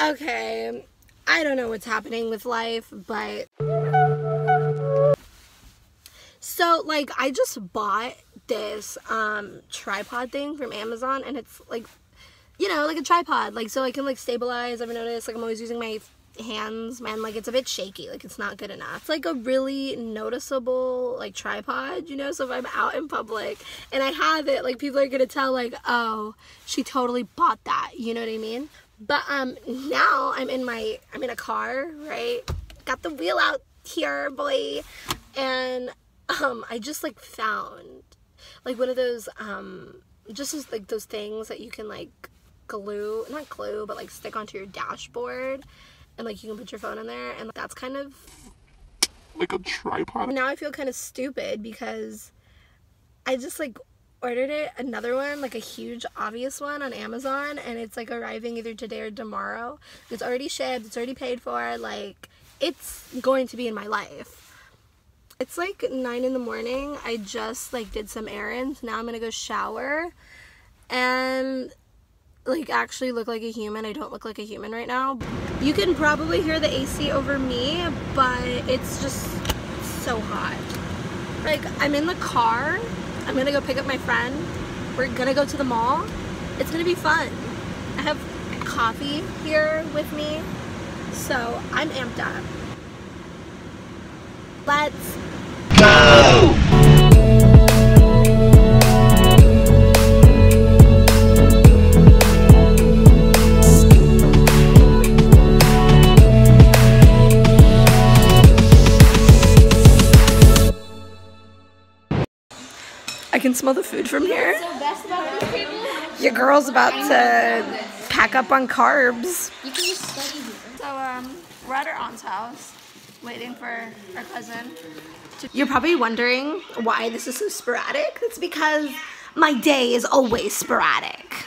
Okay, I don't know what's happening with life, but. So, like, I just bought this um, tripod thing from Amazon, and it's like, you know, like a tripod. Like, so I can, like, stabilize. I've noticed, like, I'm always using my hands, man. Like, it's a bit shaky. Like, it's not good enough. It's like a really noticeable, like, tripod, you know? So if I'm out in public and I have it, like, people are gonna tell, like, oh, she totally bought that. You know what I mean? But um now I'm in my I'm in a car, right? Got the wheel out here, boy. And um I just like found like one of those um just as, like those things that you can like glue, not glue, but like stick onto your dashboard and like you can put your phone in there and that's kind of Like a tripod. now I feel kind of stupid because I just like ordered it another one like a huge obvious one on Amazon and it's like arriving either today or tomorrow. It's already shipped, it's already paid for, like it's going to be in my life. It's like 9 in the morning. I just like did some errands. Now I'm to go shower and like actually look like a human. I don't look like a human right now. You can probably hear the AC over me, but it's just so hot. Like I'm in the car. I'm gonna go pick up my friend. We're gonna go to the mall. It's gonna be fun. I have coffee here with me, so I'm amped up. Let's I can smell the food from here. the best about this table? Your girl's about to pack up on carbs. You can just study here. So um, we're at our aunt's house, waiting for our cousin. You're probably wondering why this is so sporadic. It's because my day is always sporadic.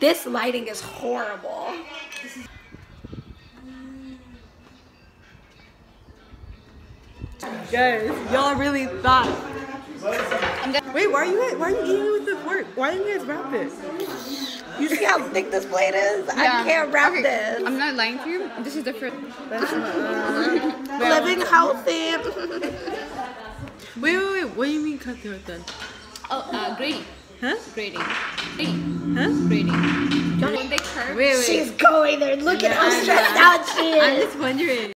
This lighting is horrible. Guys, y'all really thought. Wait, why are you why are you eating with the fork? Why didn't you guys wrap it? You see how thick this plate is? I can't wrap Okay, this. I'm not lying to you. This is the first. Living healthy. Wait, wait, wait. What do you mean cut through it then? Oh, uh, grading. Huh? Grading. Grading. Huh? Grading. When they curve. Wait, wait. She's going there. Look at how stressed out she is. I'm just wondering.